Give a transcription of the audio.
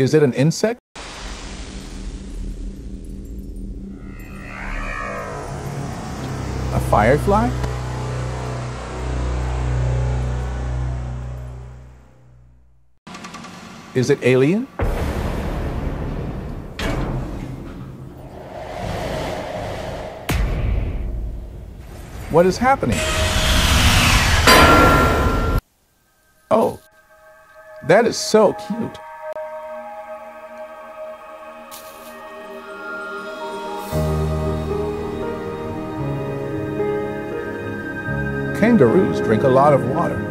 Is it an insect? A firefly? Is it alien? What is happening? Oh, that is so cute. Kangaroos drink a lot of water.